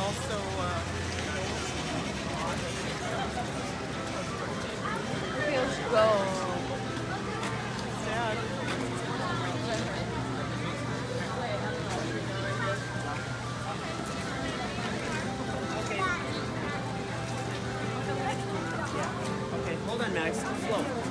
also uh, nice flow.